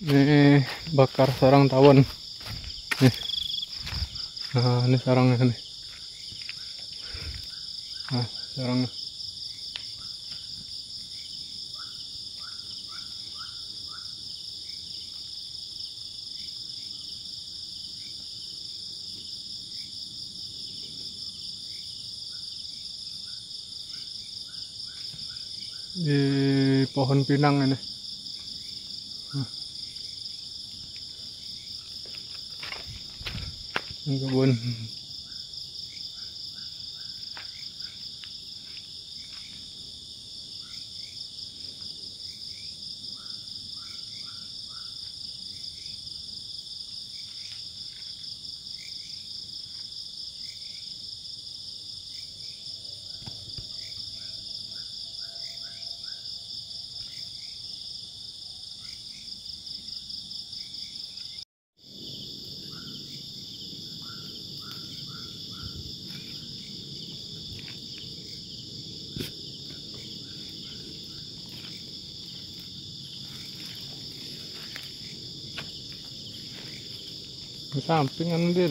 Ini bakar sarang tawon. Nih. Nah, ini sarangnya nih. Nah, sarangnya. Di pohon pinang ini. Ang kebun. 啊，平安的。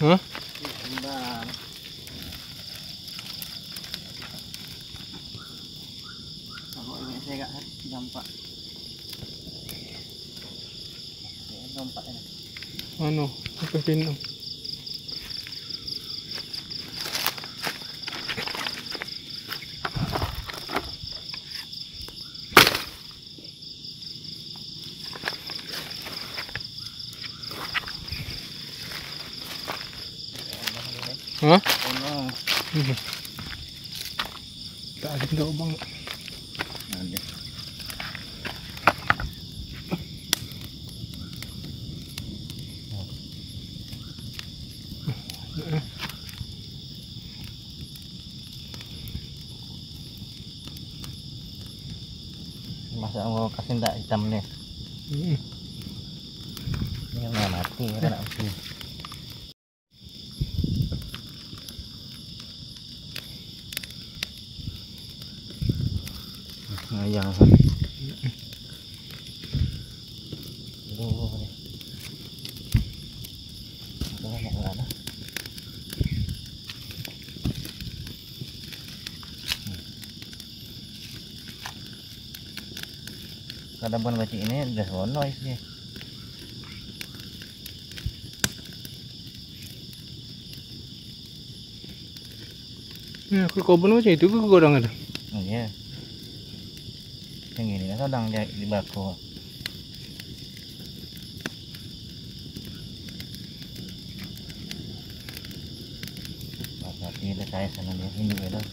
ya. Ano? Apa pinang? Hah? Oh, Tak ada daw bang. Ada. Masa mau kasih tak hitam nih? Hmm. Ini kan nggak mati, na Kadaban baca ini udah sono sih. Ya, ke kebun macam itu ke godang ada. Oh 생일이라 사당장 일박고 Maka pilih saya senang dia hindu elok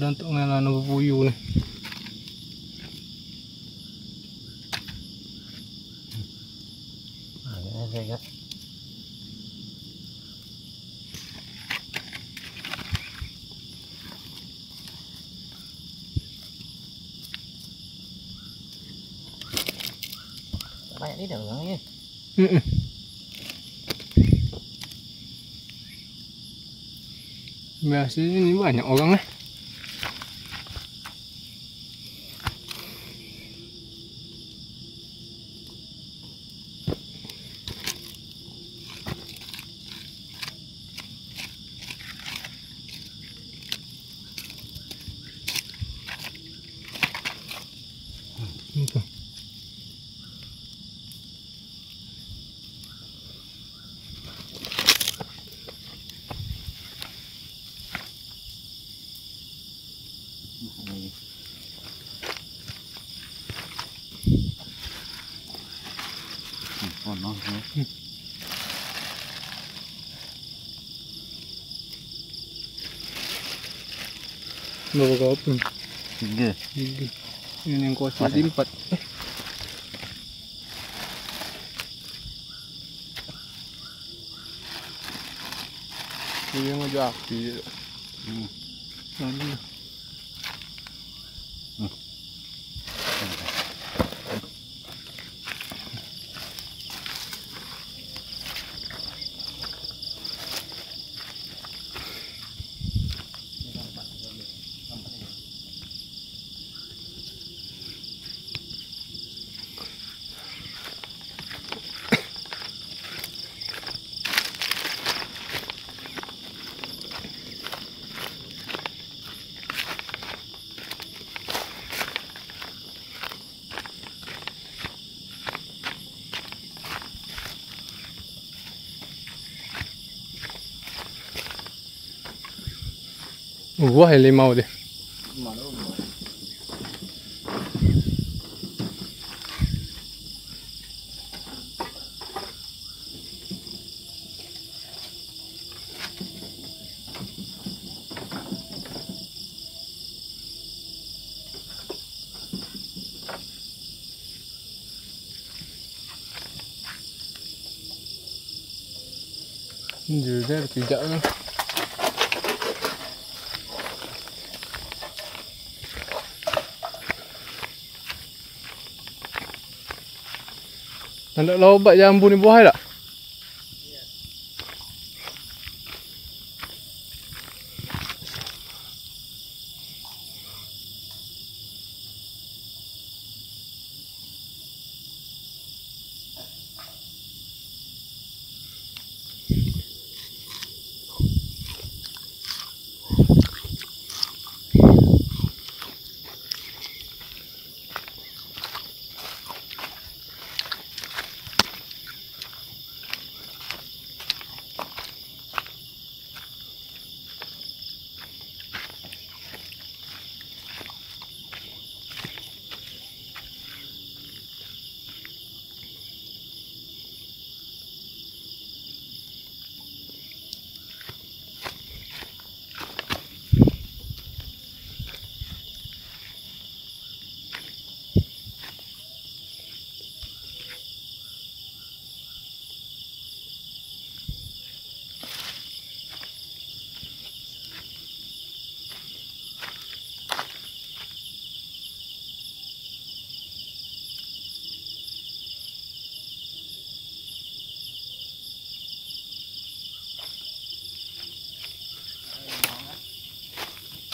đang tụng này là nó vui dù này bay đi đường ấy. Ừ. Mẹ sẽ như vậy nhỏ găng đấy Berapa kau pun? Tiga. Ini yang kau Masih. empat. Eh. Ini yang aja api. Hmm. Ủa hay lấy màu đi Dù rất là kỳ dỡ Nak nak jambu ni buah tak?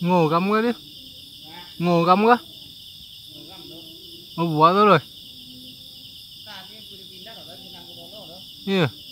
ngổ găm cơ chứ ngổ găm cơ nó búa rồi. Rồi yeah. À?